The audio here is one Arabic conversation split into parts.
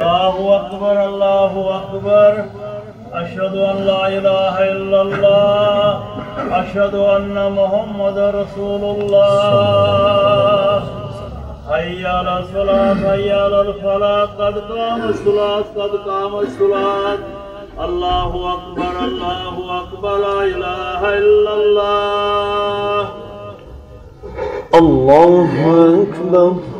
الله أكبر الله أكبر. أشهد أن لا إله إلا الله. أشهد أن محمد رسول الله. حي على الصلاة حي على الفلاح. قد قام الصلاة قد قام الصلاة. الله أكبر الله أكبر. لا إله إلا الله. الله أكبر.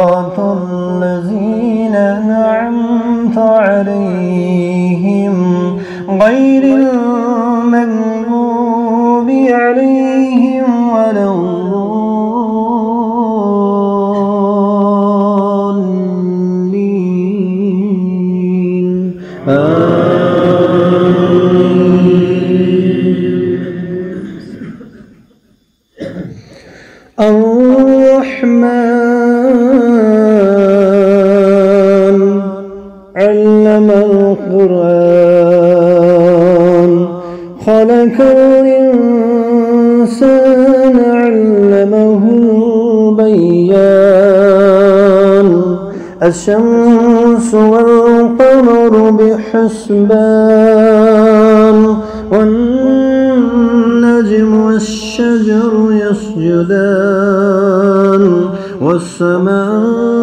الضالين الشمس والقمر بحسبان والنجم والشجر يسجدان والسماء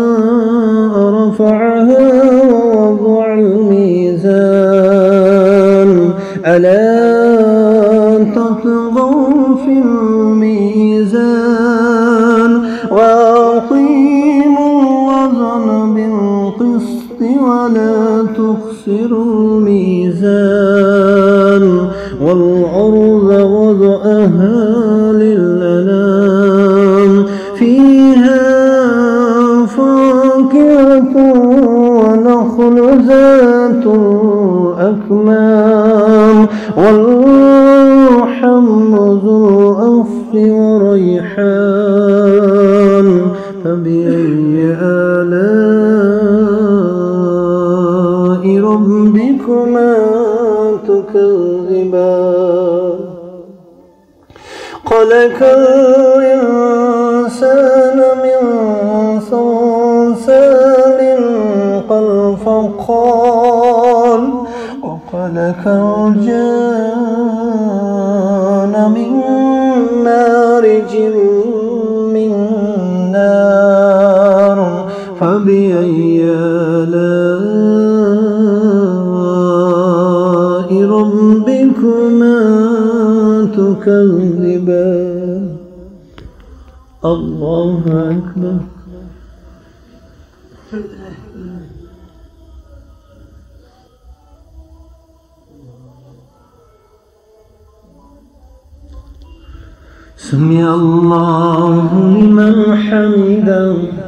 تخسروا الميزان والأرض وضعها للأنام. فيها فاكهة ونخل ذات أكمام والحم ذو الأصف وريحان. تكذبان خلق الإنسان من صلصال كالفخار وخلق الجان من مارج من نار فبأي آلاء ربكما تكذبان الله أكبر. سمع الله لمن حمده.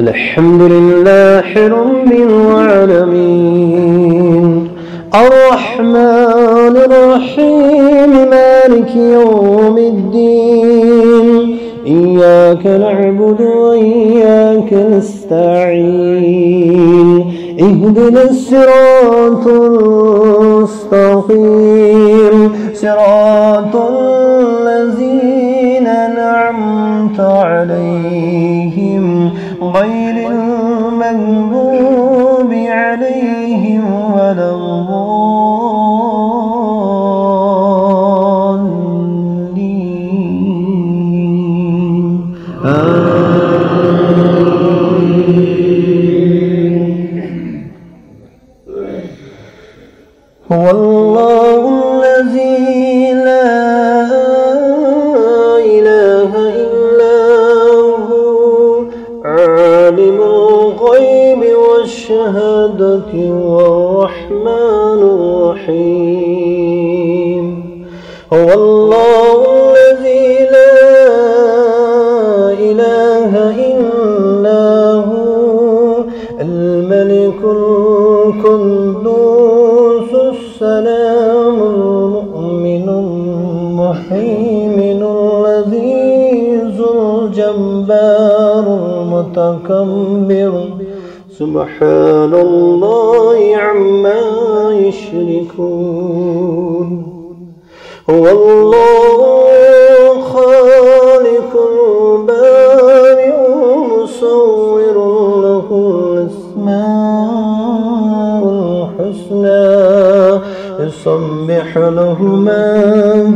الحمد لله رب العالمين. الرحمن الرحيم مالك يوم الدين. إياك نعبد وإياك نستعين. اهدنا الصراط المستقيم. صراط الذين نعمت عليهم. غير المغضوب عليهم ولا الضالين. آمين. والله والرحمن الرحيم. هو الله الذي لا إله إلا هو الملك القدوس السلام المؤمن المهيمن العزيز الجبار المتكبر. سبحان الله عما يشركون. هو الله خالق البارئ المصور له الأسماء الحسنى يسبح له ما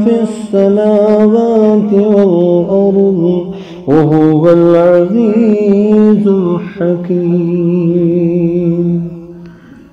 في السماوات والأرض وهو العزيز الحكيم.